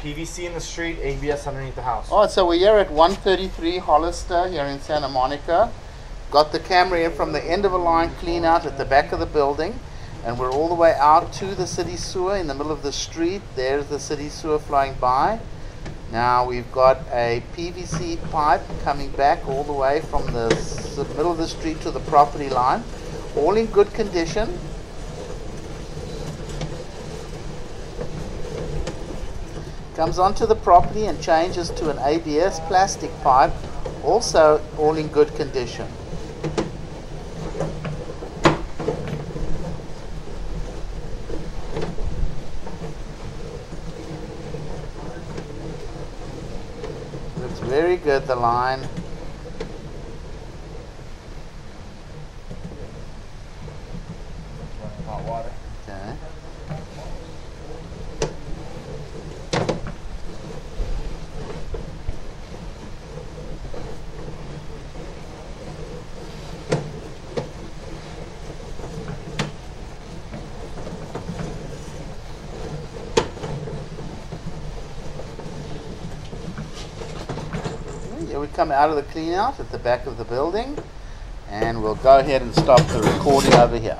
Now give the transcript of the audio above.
PVC in the street, ABS underneath the house. All right, so we're here at 133 Hollister here in Santa Monica. Got the camera in from the end of a line clean out at the back of the building. And we're all the way out to the city sewer in the middle of the street. There's the city sewer flowing by. Now we've got a PVC pipe coming back all the way from the middle of the street to the property line. All in good condition. Comes onto the property and changes to an ABS plastic pipe, also all in good condition. Looks very good, the line. We come out of the clean out at the back of the building and we'll go ahead and stop the recording over here.